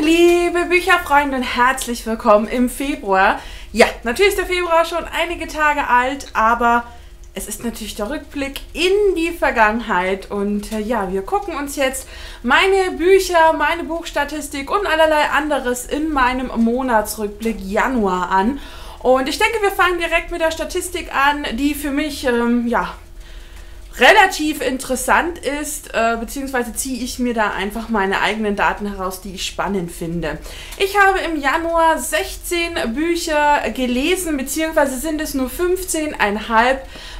liebe Bücherfreunde und herzlich willkommen im Februar. Ja, natürlich ist der Februar schon einige Tage alt, aber es ist natürlich der Rückblick in die Vergangenheit und äh, ja, wir gucken uns jetzt meine Bücher, meine Buchstatistik und allerlei anderes in meinem Monatsrückblick Januar an. Und ich denke, wir fangen direkt mit der Statistik an, die für mich ähm, ja relativ interessant ist, äh, beziehungsweise ziehe ich mir da einfach meine eigenen Daten heraus, die ich spannend finde. Ich habe im Januar 16 Bücher gelesen, beziehungsweise sind es nur 15,5,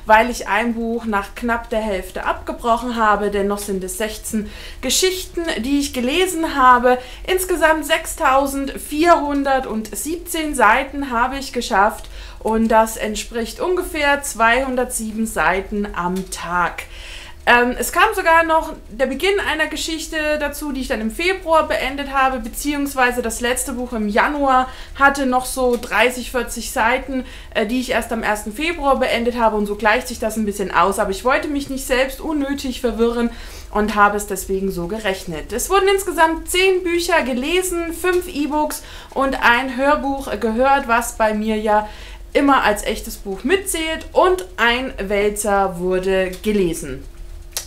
weil ich ein Buch nach knapp der Hälfte abgebrochen habe. Dennoch sind es 16 Geschichten, die ich gelesen habe. Insgesamt 6417 Seiten habe ich geschafft und das entspricht ungefähr 207 Seiten am Tag. Ähm, es kam sogar noch der Beginn einer Geschichte dazu, die ich dann im Februar beendet habe, beziehungsweise das letzte Buch im Januar hatte noch so 30, 40 Seiten, äh, die ich erst am 1. Februar beendet habe und so gleicht sich das ein bisschen aus. Aber ich wollte mich nicht selbst unnötig verwirren und habe es deswegen so gerechnet. Es wurden insgesamt 10 Bücher gelesen, 5 E-Books und ein Hörbuch gehört, was bei mir ja immer als echtes Buch mitzählt und ein Wälzer wurde gelesen.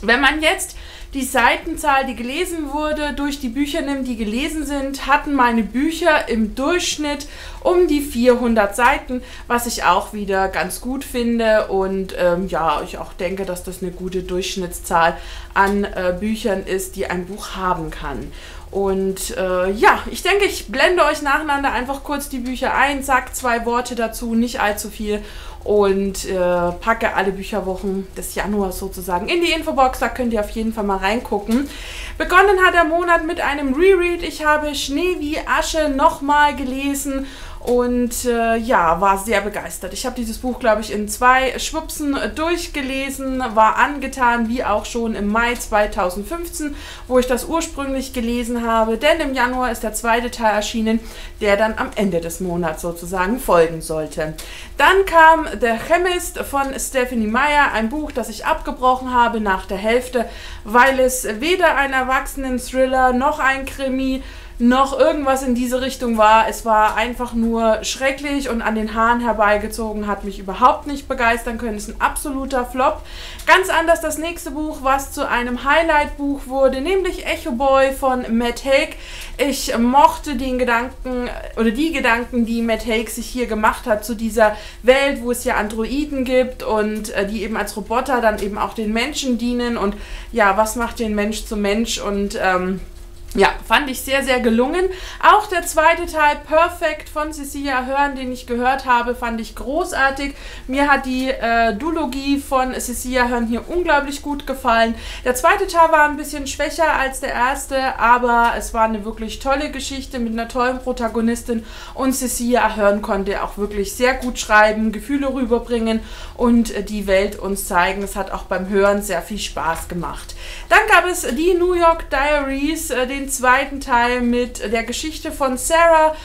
Wenn man jetzt die Seitenzahl, die gelesen wurde, durch die Bücher nimmt, die gelesen sind, hatten meine Bücher im Durchschnitt um die 400 Seiten, was ich auch wieder ganz gut finde und ähm, ja, ich auch denke, dass das eine gute Durchschnittszahl an äh, Büchern ist, die ein Buch haben kann. Und äh, ja, ich denke, ich blende euch nacheinander einfach kurz die Bücher ein, sag zwei Worte dazu, nicht allzu viel und äh, packe alle Bücherwochen des Januars sozusagen in die Infobox. Da könnt ihr auf jeden Fall mal reingucken. Begonnen hat der Monat mit einem Reread. Ich habe Schnee wie Asche nochmal gelesen und äh, ja, war sehr begeistert. Ich habe dieses Buch, glaube ich, in zwei Schwupsen durchgelesen, war angetan, wie auch schon im Mai 2015, wo ich das ursprünglich gelesen habe, denn im Januar ist der zweite Teil erschienen, der dann am Ende des Monats sozusagen folgen sollte. Dann kam Der Chemist von Stephanie Meyer, ein Buch, das ich abgebrochen habe nach der Hälfte, weil es weder ein Erwachsenen-Thriller noch ein Krimi noch irgendwas in diese Richtung war. Es war einfach nur schrecklich und an den Haaren herbeigezogen, hat mich überhaupt nicht begeistern können. Es ist ein absoluter Flop. Ganz anders das nächste Buch, was zu einem Highlight-Buch wurde, nämlich Echo Boy von Matt Haig. Ich mochte den Gedanken oder die Gedanken, die Matt Haig sich hier gemacht hat zu dieser Welt, wo es ja Androiden gibt und äh, die eben als Roboter dann eben auch den Menschen dienen und ja, was macht den Mensch zum Mensch und ähm, ja, fand ich sehr, sehr gelungen. Auch der zweite Teil, Perfect von Cecilia Hörn, den ich gehört habe, fand ich großartig. Mir hat die äh, Duologie von Cecilia Hörn hier unglaublich gut gefallen. Der zweite Teil war ein bisschen schwächer als der erste, aber es war eine wirklich tolle Geschichte mit einer tollen Protagonistin und Cecilia Hörn konnte auch wirklich sehr gut schreiben, Gefühle rüberbringen und äh, die Welt uns zeigen. Es hat auch beim Hören sehr viel Spaß gemacht. Dann gab es die New York Diaries, äh, den zweiten Teil mit der Geschichte von Sarah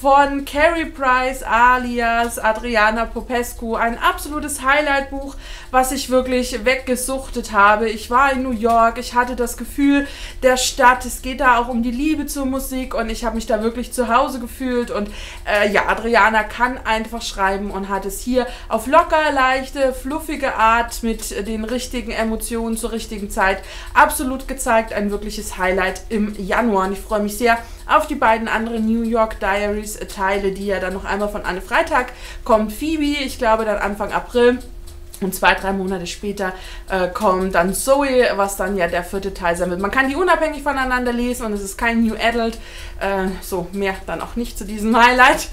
von Carrie Price alias Adriana Popescu. Ein absolutes Highlight-Buch, was ich wirklich weggesuchtet habe. Ich war in New York, ich hatte das Gefühl der Stadt. Es geht da auch um die Liebe zur Musik und ich habe mich da wirklich zu Hause gefühlt. Und äh, ja, Adriana kann einfach schreiben und hat es hier auf locker, leichte, fluffige Art mit den richtigen Emotionen zur richtigen Zeit absolut gezeigt. Ein wirkliches Highlight im Januar. Und ich freue mich sehr auf die beiden anderen New York Diaries Teile, die ja dann noch einmal von Anne Freitag kommt. Phoebe, ich glaube dann Anfang April. Und zwei, drei Monate später äh, kommt dann Zoe, was dann ja der vierte Teil sein wird. Man kann die unabhängig voneinander lesen und es ist kein New Adult. Äh, so, mehr dann auch nicht zu diesem Highlight.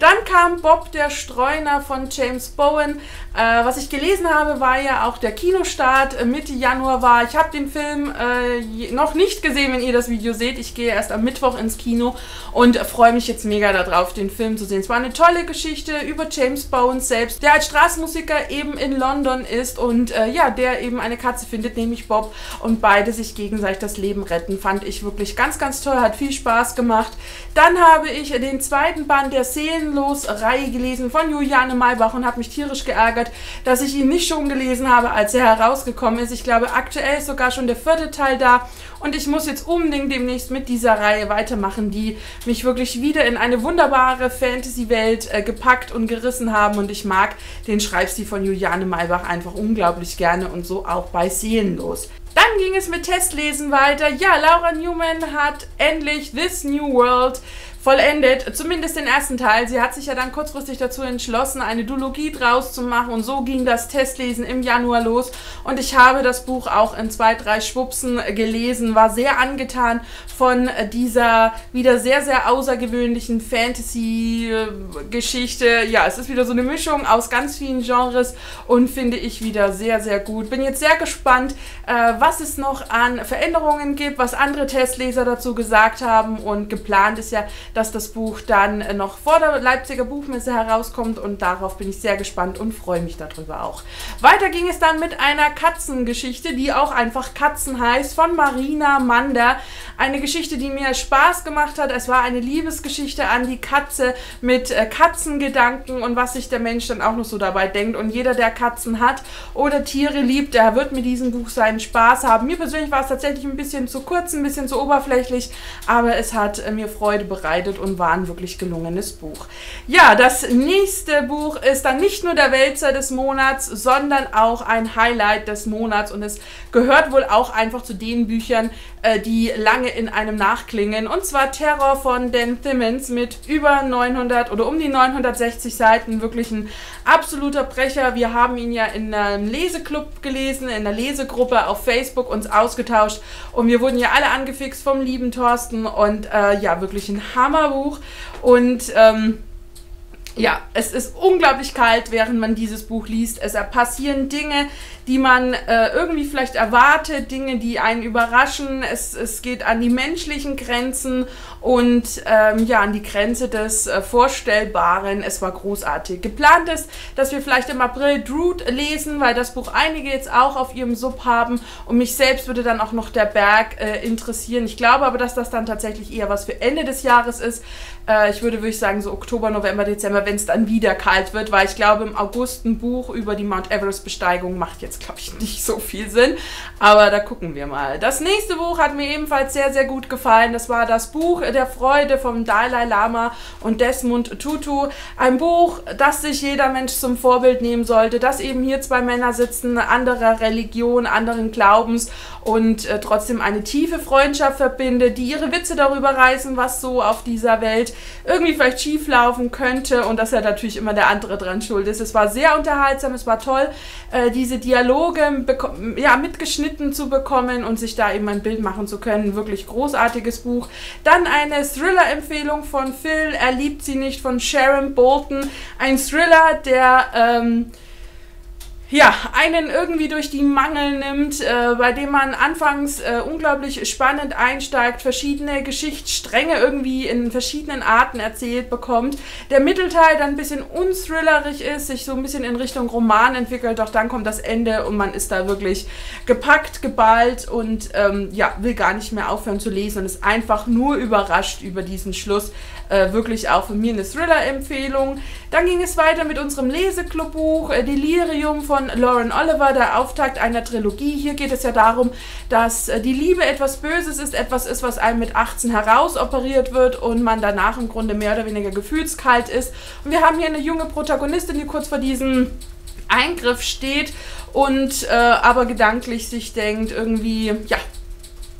dann kam Bob der Streuner von James Bowen. Äh, was ich gelesen habe, war ja auch der Kinostart äh, Mitte Januar war. Ich habe den Film äh, noch nicht gesehen, wenn ihr das Video seht. Ich gehe erst am Mittwoch ins Kino und freue mich jetzt mega darauf, den Film zu sehen. Es war eine tolle Geschichte über James Bowen selbst, der als Straßenmusiker eben in London London ist und äh, ja, der eben eine Katze findet, nämlich Bob, und beide sich gegenseitig das Leben retten. Fand ich wirklich ganz, ganz toll, hat viel Spaß gemacht. Dann habe ich den zweiten Band der Seelenlos-Reihe gelesen von Juliane Maybach und habe mich tierisch geärgert, dass ich ihn nicht schon gelesen habe, als er herausgekommen ist. Ich glaube, aktuell ist sogar schon der vierte Teil da und ich muss jetzt unbedingt demnächst mit dieser Reihe weitermachen, die mich wirklich wieder in eine wunderbare Fantasy-Welt äh, gepackt und gerissen haben. Und ich mag den Schreibstil von Juliane Maybach einfach unglaublich gerne und so auch bei Seelenlos. Dann ging es mit Testlesen weiter. Ja, Laura Newman hat endlich This New World vollendet, zumindest den ersten Teil. Sie hat sich ja dann kurzfristig dazu entschlossen, eine Duologie draus zu machen und so ging das Testlesen im Januar los und ich habe das Buch auch in zwei, drei Schwupsen gelesen, war sehr angetan von dieser wieder sehr, sehr außergewöhnlichen Fantasy-Geschichte. Ja, es ist wieder so eine Mischung aus ganz vielen Genres und finde ich wieder sehr, sehr gut. Bin jetzt sehr gespannt, äh, was es noch an Veränderungen gibt, was andere Testleser dazu gesagt haben und geplant ist ja, dass das Buch dann noch vor der Leipziger Buchmesse herauskommt und darauf bin ich sehr gespannt und freue mich darüber auch. Weiter ging es dann mit einer Katzengeschichte, die auch einfach Katzen heißt, von Marina Mander. Eine Geschichte, die mir Spaß gemacht hat. Es war eine Liebesgeschichte an die Katze mit äh, Katzengedanken und was sich der Mensch dann auch noch so dabei denkt. Und jeder, der Katzen hat oder Tiere liebt, der wird mit diesem Buch seinen Spaß haben. Mir persönlich war es tatsächlich ein bisschen zu kurz, ein bisschen zu oberflächlich, aber es hat äh, mir Freude bereitet vorbereitet und war ein wirklich gelungenes Buch. Ja, das nächste Buch ist dann nicht nur der Wälzer des Monats, sondern auch ein Highlight des Monats und es gehört wohl auch einfach zu den Büchern, äh, die lange in einem nachklingen. Und zwar Terror von Dan Thimmons mit über 900 oder um die 960 Seiten. Wirklich ein absoluter Brecher. Wir haben ihn ja in einem Leseclub gelesen, in einer Lesegruppe auf Facebook uns ausgetauscht und wir wurden ja alle angefixt vom lieben Thorsten und äh, ja, wirklich ein Hammerbuch. Und ähm, ja, es ist unglaublich kalt, während man dieses Buch liest. Es passieren Dinge, die man äh, irgendwie vielleicht erwartet, Dinge, die einen überraschen. Es, es geht an die menschlichen Grenzen und ähm, ja, an die Grenze des äh, Vorstellbaren. Es war großartig. Geplant ist, dass wir vielleicht im April Drood lesen, weil das Buch einige jetzt auch auf ihrem Sub haben und mich selbst würde dann auch noch der Berg äh, interessieren. Ich glaube aber, dass das dann tatsächlich eher was für Ende des Jahres ist. Äh, ich würde, würde ich sagen, so Oktober, November, Dezember, wenn es dann wieder kalt wird, weil ich glaube, im August ein Buch über die Mount Everest-Besteigung macht jetzt glaube ich, nicht so viel Sinn. Aber da gucken wir mal. Das nächste Buch hat mir ebenfalls sehr, sehr gut gefallen. Das war das Buch der Freude vom Dalai Lama und Desmond Tutu. Ein Buch, das sich jeder Mensch zum Vorbild nehmen sollte, dass eben hier zwei Männer sitzen, anderer Religion, anderen Glaubens und äh, trotzdem eine tiefe Freundschaft verbindet, die ihre Witze darüber reißen, was so auf dieser Welt irgendwie vielleicht schief laufen könnte und dass er natürlich immer der andere dran schuld ist. Es war sehr unterhaltsam, es war toll, äh, diese Dialoge ja, mitgeschnitten zu bekommen und sich da eben ein Bild machen zu können. Wirklich großartiges Buch. Dann eine Thriller-Empfehlung von Phil, Er liebt sie nicht, von Sharon Bolton. Ein Thriller, der... Ähm, ja, einen irgendwie durch die Mangel nimmt, äh, bei dem man anfangs äh, unglaublich spannend einsteigt, verschiedene Geschichtsstränge irgendwie in verschiedenen Arten erzählt bekommt. Der Mittelteil dann ein bisschen unthrillerig ist, sich so ein bisschen in Richtung Roman entwickelt, doch dann kommt das Ende und man ist da wirklich gepackt, geballt und ähm, ja, will gar nicht mehr aufhören zu lesen und ist einfach nur überrascht über diesen Schluss. Äh, wirklich auch von mir eine Thriller-Empfehlung. Dann ging es weiter mit unserem Leseclubbuch äh, Delirium von Lauren Oliver, der Auftakt einer Trilogie. Hier geht es ja darum, dass äh, die Liebe etwas Böses ist, etwas ist, was einem mit 18 herausoperiert wird und man danach im Grunde mehr oder weniger gefühlskalt ist. Und wir haben hier eine junge Protagonistin, die kurz vor diesem Eingriff steht und äh, aber gedanklich sich denkt, irgendwie, ja,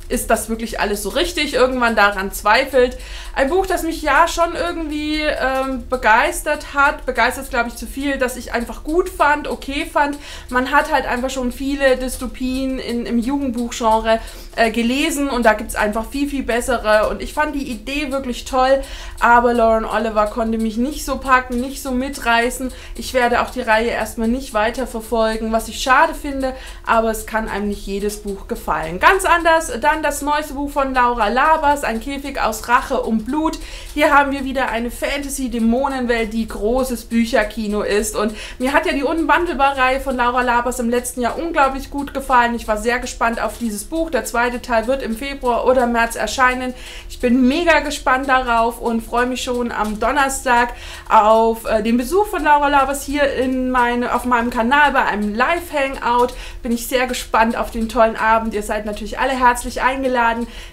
ist das wirklich alles so richtig, irgendwann daran zweifelt. Ein Buch, das mich ja schon irgendwie ähm, begeistert hat. Begeistert ist, glaube ich, zu viel, dass ich einfach gut fand, okay fand. Man hat halt einfach schon viele Dystopien in, im Jugendbuchgenre äh, gelesen und da gibt es einfach viel, viel bessere. Und ich fand die Idee wirklich toll, aber Lauren Oliver konnte mich nicht so packen, nicht so mitreißen. Ich werde auch die Reihe erstmal nicht weiter verfolgen, was ich schade finde, aber es kann einem nicht jedes Buch gefallen. Ganz anders, dann dann das neueste Buch von Laura Labers, Ein Käfig aus Rache und Blut. Hier haben wir wieder eine Fantasy-Dämonenwelt, die großes Bücherkino ist. Und mir hat ja die Unwandelbar-Reihe von Laura Labers im letzten Jahr unglaublich gut gefallen. Ich war sehr gespannt auf dieses Buch. Der zweite Teil wird im Februar oder März erscheinen. Ich bin mega gespannt darauf und freue mich schon am Donnerstag auf äh, den Besuch von Laura Labers hier in meine, auf meinem Kanal bei einem Live-Hangout. Bin ich sehr gespannt auf den tollen Abend. Ihr seid natürlich alle herzlich eingeladen.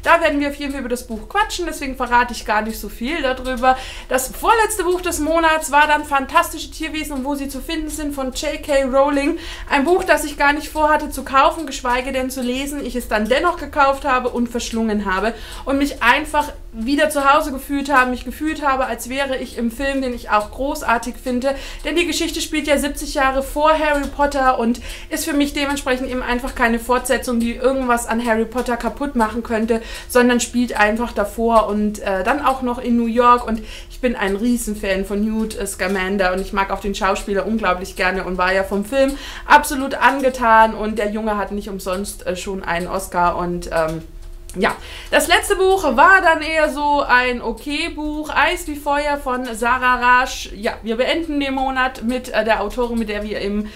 Da werden wir auf jeden Fall über das Buch quatschen, deswegen verrate ich gar nicht so viel darüber. Das vorletzte Buch des Monats war dann Fantastische Tierwesen und wo sie zu finden sind von J.K. Rowling. Ein Buch, das ich gar nicht vorhatte zu kaufen, geschweige denn zu lesen. Ich es dann dennoch gekauft habe und verschlungen habe und mich einfach wieder zu Hause gefühlt habe, mich gefühlt habe, als wäre ich im Film, den ich auch großartig finde. Denn die Geschichte spielt ja 70 Jahre vor Harry Potter und ist für mich dementsprechend eben einfach keine Fortsetzung, die irgendwas an Harry Potter kaputt machen könnte, sondern spielt einfach davor und äh, dann auch noch in New York. Und ich bin ein Riesenfan von Newt Scamander und ich mag auch den Schauspieler unglaublich gerne und war ja vom Film absolut angetan. Und der Junge hat nicht umsonst äh, schon einen Oscar und ähm, ja, das letzte Buch war dann eher so ein Okay-Buch, Eis wie Feuer von Sarah Rasch. Ja, wir beenden den Monat mit äh, der Autorin, mit der wir im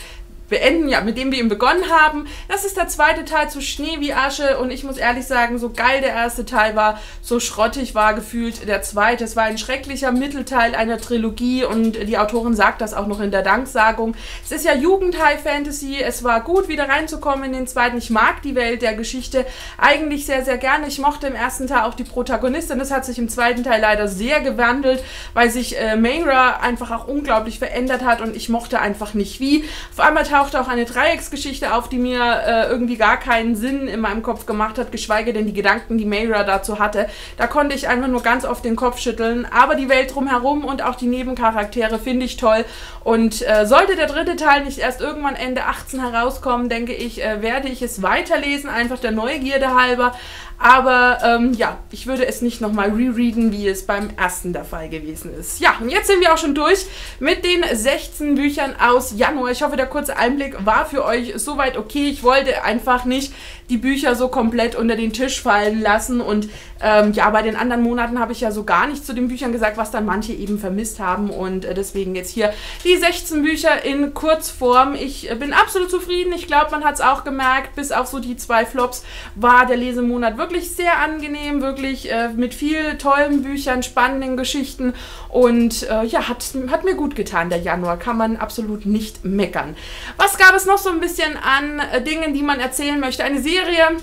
beenden, ja, mit dem wir eben begonnen haben. Das ist der zweite Teil zu Schnee wie Asche und ich muss ehrlich sagen, so geil der erste Teil war, so schrottig war gefühlt der zweite. Es war ein schrecklicher Mittelteil einer Trilogie und die Autorin sagt das auch noch in der Danksagung. Es ist ja Jugend-High-Fantasy, es war gut wieder reinzukommen in den zweiten. Ich mag die Welt der Geschichte eigentlich sehr, sehr gerne. Ich mochte im ersten Teil auch die Protagonistin, das hat sich im zweiten Teil leider sehr gewandelt, weil sich äh, Mayra einfach auch unglaublich verändert hat und ich mochte einfach nicht wie. Auf einmal tauchte auch eine Dreiecksgeschichte auf, die mir äh, irgendwie gar keinen Sinn in meinem Kopf gemacht hat, geschweige denn die Gedanken, die Mayra dazu hatte. Da konnte ich einfach nur ganz oft den Kopf schütteln. Aber die Welt drumherum und auch die Nebencharaktere finde ich toll. Und äh, sollte der dritte Teil nicht erst irgendwann Ende 18 herauskommen, denke ich, äh, werde ich es weiterlesen, einfach der Neugierde halber. Aber ähm, ja, ich würde es nicht nochmal rereaden, wie es beim ersten der Fall gewesen ist. Ja, und jetzt sind wir auch schon durch mit den 16 Büchern aus Januar. Ich hoffe, der kurze Einblick war für euch soweit okay. Ich wollte einfach nicht die Bücher so komplett unter den Tisch fallen lassen. Und ähm, ja, bei den anderen Monaten habe ich ja so gar nichts zu den Büchern gesagt, was dann manche eben vermisst haben. Und äh, deswegen jetzt hier die 16 Bücher in Kurzform. Ich äh, bin absolut zufrieden. Ich glaube, man hat es auch gemerkt, bis auf so die zwei Flops war der Lesemonat wirklich sehr angenehm, wirklich äh, mit viel tollen Büchern, spannenden Geschichten. Und äh, ja, hat, hat mir gut getan, der Januar. Kann man absolut nicht meckern. Was gab es noch so ein bisschen an äh, Dingen, die man erzählen möchte? Eine Serie Serie,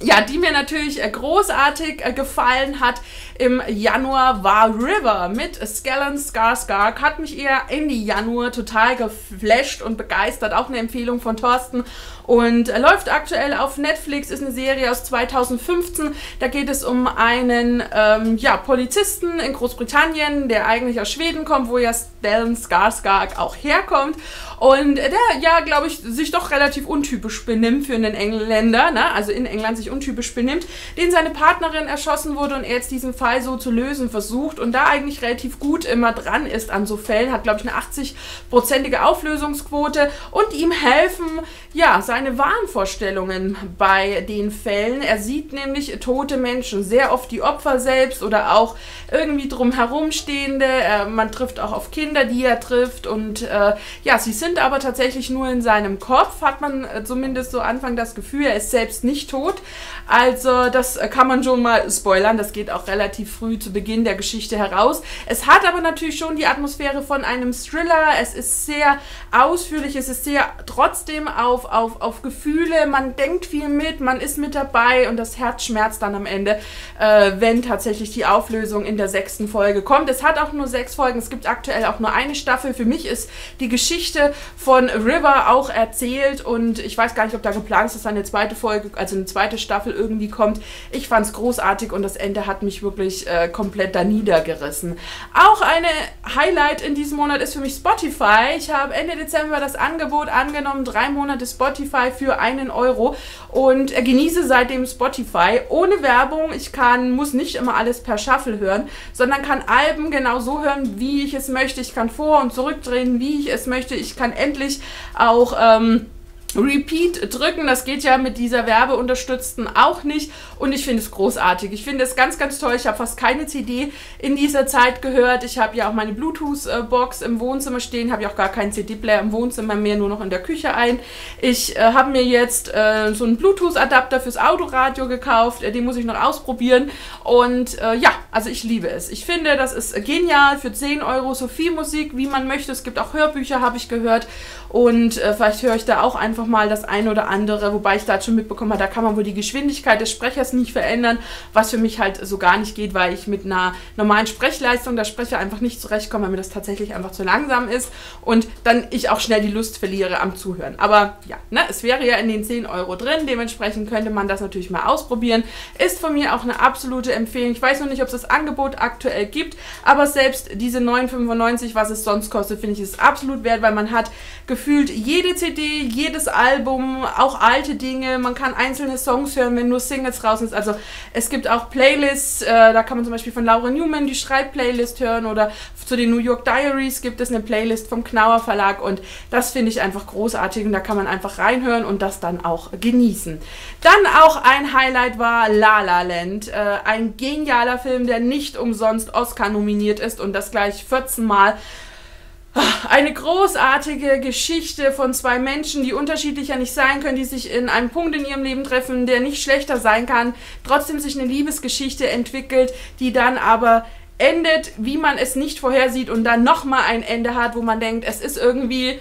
ja, die mir natürlich äh, großartig äh, gefallen hat im Januar war River mit Skellen Skarsgård. Hat mich eher Ende Januar total geflasht und begeistert. Auch eine Empfehlung von Thorsten. Und äh, läuft aktuell auf Netflix, ist eine Serie aus 2015. Da geht es um einen ähm, ja, Polizisten in Großbritannien, der eigentlich aus Schweden kommt, wo ja Stellan Skarsgård auch herkommt. Und der, ja, glaube ich, sich doch relativ untypisch benimmt für einen Engländer, ne? also in England sich untypisch benimmt, den seine Partnerin erschossen wurde und er jetzt diesen Fall so zu lösen versucht und da eigentlich relativ gut immer dran ist an so Fällen, hat, glaube ich, eine 80-prozentige Auflösungsquote und ihm helfen, ja, seine Wahnvorstellungen bei den Fällen. Er sieht nämlich tote Menschen, sehr oft die Opfer selbst oder auch irgendwie drumherum stehende. Äh, man trifft auch auf Kinder, die er trifft und äh, ja, sie sind sind aber tatsächlich nur in seinem Kopf, hat man äh, zumindest so Anfang das Gefühl, er ist selbst nicht tot. Also das äh, kann man schon mal spoilern, das geht auch relativ früh zu Beginn der Geschichte heraus. Es hat aber natürlich schon die Atmosphäre von einem Thriller, es ist sehr ausführlich, es ist sehr trotzdem auf, auf, auf Gefühle, man denkt viel mit, man ist mit dabei und das Herz schmerzt dann am Ende, äh, wenn tatsächlich die Auflösung in der sechsten Folge kommt. Es hat auch nur sechs Folgen, es gibt aktuell auch nur eine Staffel. Für mich ist die Geschichte von River auch erzählt und ich weiß gar nicht, ob da geplant ist, dass eine zweite Folge, also eine zweite Staffel irgendwie kommt. Ich fand es großartig und das Ende hat mich wirklich äh, komplett da niedergerissen. Auch eine Highlight in diesem Monat ist für mich Spotify. Ich habe Ende Dezember das Angebot angenommen, drei Monate Spotify für einen Euro und äh, genieße seitdem Spotify ohne Werbung. Ich kann, muss nicht immer alles per Shuffle hören, sondern kann Alben genau so hören, wie ich es möchte. Ich kann vor- und zurückdrehen, wie ich es möchte. Ich kann endlich auch ähm, Repeat drücken. Das geht ja mit dieser Werbeunterstützten auch nicht. Und ich finde es großartig. Ich finde es ganz, ganz toll. Ich habe fast keine CD in dieser Zeit gehört. Ich habe ja auch meine Bluetooth-Box im Wohnzimmer stehen. Habe ja auch gar keinen CD-Player im Wohnzimmer mehr, nur noch in der Küche ein. Ich äh, habe mir jetzt äh, so einen Bluetooth-Adapter fürs Autoradio gekauft. Äh, den muss ich noch ausprobieren. Und äh, ja, also ich liebe es. Ich finde, das ist genial. Für 10 Euro so viel Musik, wie man möchte. Es gibt auch Hörbücher, habe ich gehört. Und äh, vielleicht höre ich da auch einfach mal das eine oder andere, wobei ich da schon mitbekommen habe, da kann man wohl die Geschwindigkeit des Sprechers nicht verändern, was für mich halt so gar nicht geht, weil ich mit einer normalen Sprechleistung der Sprecher einfach nicht zurechtkomme, weil mir das tatsächlich einfach zu langsam ist und dann ich auch schnell die Lust verliere am Zuhören. Aber ja, ne, es wäre ja in den 10 Euro drin, dementsprechend könnte man das natürlich mal ausprobieren. Ist von mir auch eine absolute Empfehlung. Ich weiß noch nicht, ob es das Angebot aktuell gibt, aber selbst diese 9,95, was es sonst kostet, finde ich es absolut wert, weil man hat gefühlt jede CD, jedes Album, auch alte Dinge. Man kann einzelne Songs hören, wenn nur Singles raus sind. Also es gibt auch Playlists, äh, da kann man zum Beispiel von Laura Newman die Schreibplaylist hören oder zu den New York Diaries gibt es eine Playlist vom Knauer Verlag und das finde ich einfach großartig und da kann man einfach reinhören und das dann auch genießen. Dann auch ein Highlight war La La Land, äh, ein genialer Film, der nicht umsonst Oscar nominiert ist und das gleich 14 Mal. Eine großartige Geschichte von zwei Menschen, die unterschiedlicher nicht sein können, die sich in einem Punkt in ihrem Leben treffen, der nicht schlechter sein kann, trotzdem sich eine Liebesgeschichte entwickelt, die dann aber endet, wie man es nicht vorhersieht und dann nochmal ein Ende hat, wo man denkt, es ist irgendwie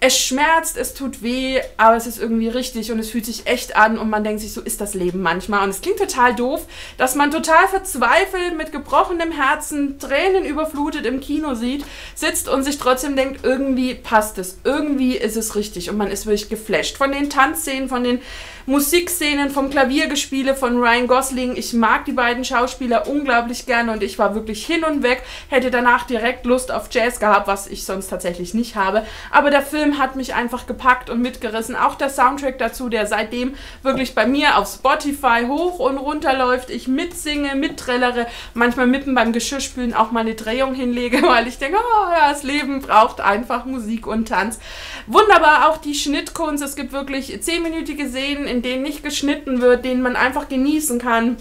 es schmerzt, es tut weh, aber es ist irgendwie richtig und es fühlt sich echt an und man denkt sich, so ist das Leben manchmal. Und es klingt total doof, dass man total verzweifelt, mit gebrochenem Herzen, Tränen überflutet im Kino sieht, sitzt und sich trotzdem denkt, irgendwie passt es, irgendwie ist es richtig und man ist wirklich geflasht. Von den Tanzszenen, von den Musikszenen, vom Klaviergespiele von Ryan Gosling. Ich mag die beiden Schauspieler unglaublich gerne und ich war wirklich hin und weg, hätte danach direkt Lust auf Jazz gehabt, was ich sonst tatsächlich nicht habe. Aber der Film hat mich einfach gepackt und mitgerissen. Auch der Soundtrack dazu, der seitdem wirklich bei mir auf Spotify hoch und runter läuft. Ich mitsinge, mitträllere, manchmal mitten beim Geschirrspülen auch mal eine Drehung hinlege, weil ich denke, oh das Leben braucht einfach Musik und Tanz. Wunderbar auch die Schnittkunst. Es gibt wirklich zehnminütige Szenen, in denen nicht geschnitten wird, denen man einfach genießen kann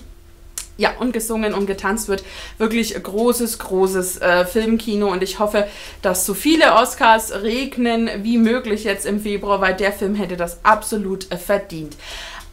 ja, und gesungen und getanzt wird. Wirklich großes, großes äh, Filmkino und ich hoffe, dass so viele Oscars regnen wie möglich jetzt im Februar, weil der Film hätte das absolut äh, verdient.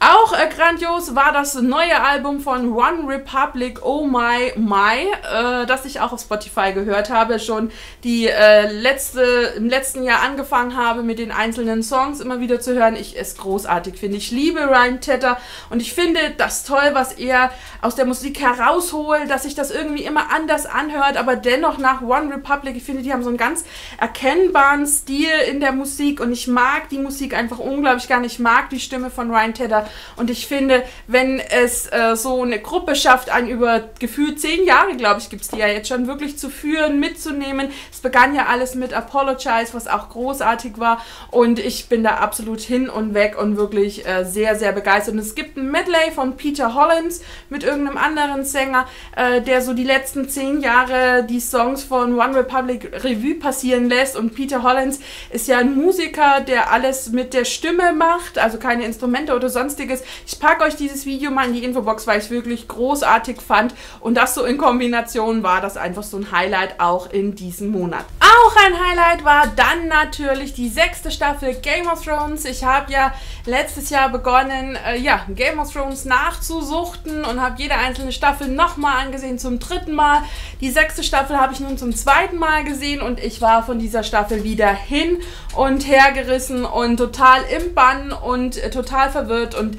Auch äh, grandios war das neue Album von One Republic, Oh My My, äh, das ich auch auf Spotify gehört habe, schon die äh, letzte, im letzten Jahr angefangen habe, mit den einzelnen Songs immer wieder zu hören. Ich es großartig finde. Ich liebe Ryan Tedder und ich finde das toll, was er aus der Musik herausholt, dass sich das irgendwie immer anders anhört, aber dennoch nach One Republic, ich finde, die haben so einen ganz erkennbaren Stil in der Musik und ich mag die Musik einfach unglaublich gern. Ich mag die Stimme von Ryan Tedder und ich finde, wenn es äh, so eine Gruppe schafft, ein über gefühlt zehn Jahre, glaube ich, gibt es die ja jetzt schon, wirklich zu führen, mitzunehmen. Es begann ja alles mit Apologize, was auch großartig war. Und ich bin da absolut hin und weg und wirklich äh, sehr, sehr begeistert. Und es gibt ein Medley von Peter Hollins mit irgendeinem anderen Sänger, äh, der so die letzten zehn Jahre die Songs von One Republic Revue passieren lässt. Und Peter Hollins ist ja ein Musiker, der alles mit der Stimme macht, also keine Instrumente oder sonstiges Lustiges. Ich packe euch dieses Video mal in die Infobox, weil ich es wirklich großartig fand. Und das so in Kombination war das einfach so ein Highlight auch in diesem Monat. Auch ein Highlight war dann natürlich die sechste Staffel Game of Thrones. Ich habe ja letztes Jahr begonnen, äh, ja, Game of Thrones nachzusuchten und habe jede einzelne Staffel nochmal angesehen, zum dritten Mal. Die sechste Staffel habe ich nun zum zweiten Mal gesehen und ich war von dieser Staffel wieder hin und her gerissen und total im Bann und äh, total verwirrt und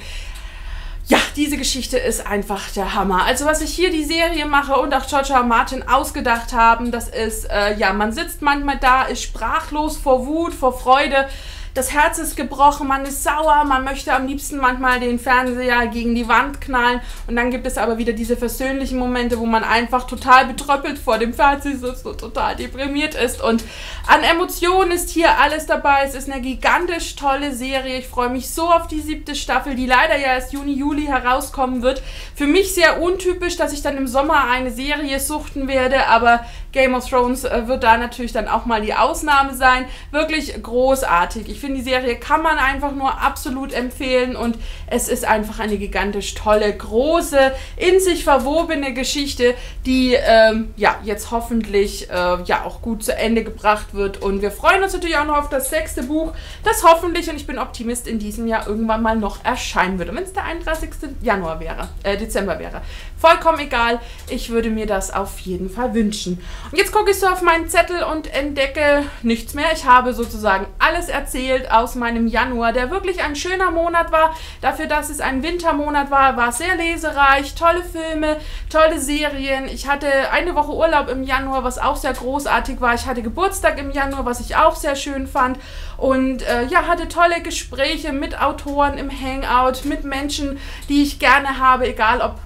ja, diese Geschichte ist einfach der Hammer. Also was ich hier die Serie mache und auch George R. Martin ausgedacht haben, das ist, äh, ja, man sitzt manchmal da, ist sprachlos vor Wut, vor Freude, das Herz ist gebrochen, man ist sauer, man möchte am liebsten manchmal den Fernseher gegen die Wand knallen und dann gibt es aber wieder diese versöhnlichen Momente, wo man einfach total betröppelt vor dem Fernseher sitzt und total deprimiert ist und an Emotionen ist hier alles dabei. Es ist eine gigantisch tolle Serie. Ich freue mich so auf die siebte Staffel, die leider ja erst Juni, Juli herauskommen wird. Für mich sehr untypisch, dass ich dann im Sommer eine Serie suchten werde, aber Game of Thrones äh, wird da natürlich dann auch mal die Ausnahme sein. Wirklich großartig. Ich finde, die Serie kann man einfach nur absolut empfehlen und es ist einfach eine gigantisch tolle, große, in sich verwobene Geschichte, die ähm, ja jetzt hoffentlich äh, ja auch gut zu Ende gebracht wird. Und wir freuen uns natürlich auch noch auf das sechste Buch, das hoffentlich, und ich bin Optimist, in diesem Jahr irgendwann mal noch erscheinen wird. Und wenn es der 31. Januar wäre, äh, Dezember wäre. Vollkommen egal. Ich würde mir das auf jeden Fall wünschen. Und jetzt gucke ich so auf meinen Zettel und entdecke nichts mehr. Ich habe sozusagen alles erzählt aus meinem Januar, der wirklich ein schöner Monat war. Dafür, dass es ein Wintermonat war, war sehr lesereich. Tolle Filme, tolle Serien. Ich hatte eine Woche Urlaub im Januar, was auch sehr großartig war. Ich hatte Geburtstag im Januar, was ich auch sehr schön fand. Und äh, ja, hatte tolle Gespräche mit Autoren im Hangout, mit Menschen, die ich gerne habe, egal ob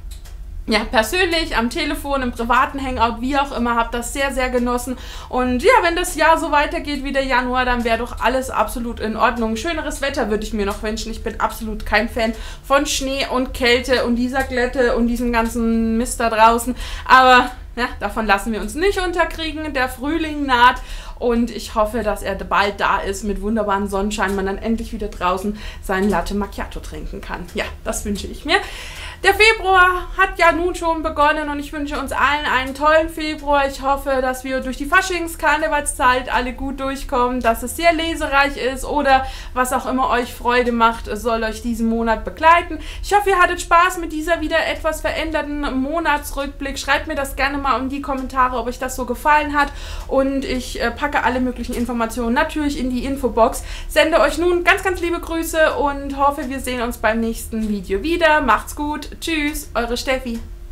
ja, persönlich, am Telefon, im privaten Hangout, wie auch immer, habe das sehr, sehr genossen. Und ja, wenn das Jahr so weitergeht wie der Januar, dann wäre doch alles absolut in Ordnung. Schöneres Wetter würde ich mir noch wünschen. Ich bin absolut kein Fan von Schnee und Kälte und dieser Glätte und diesem ganzen Mist da draußen. Aber ja, davon lassen wir uns nicht unterkriegen. Der Frühling naht und ich hoffe, dass er bald da ist mit wunderbaren Sonnenschein, man dann endlich wieder draußen seinen Latte Macchiato trinken kann. Ja, das wünsche ich mir. Der Februar hat ja nun schon begonnen und ich wünsche uns allen einen tollen Februar. Ich hoffe, dass wir durch die Faschings-Karnevalszeit alle gut durchkommen, dass es sehr lesereich ist oder was auch immer euch Freude macht, soll euch diesen Monat begleiten. Ich hoffe, ihr hattet Spaß mit dieser wieder etwas veränderten Monatsrückblick. Schreibt mir das gerne mal in die Kommentare, ob euch das so gefallen hat und ich äh, packe alle möglichen Informationen natürlich in die Infobox. Sende euch nun ganz, ganz liebe Grüße und hoffe, wir sehen uns beim nächsten Video wieder. Macht's gut! Tschüss, eure Steffi.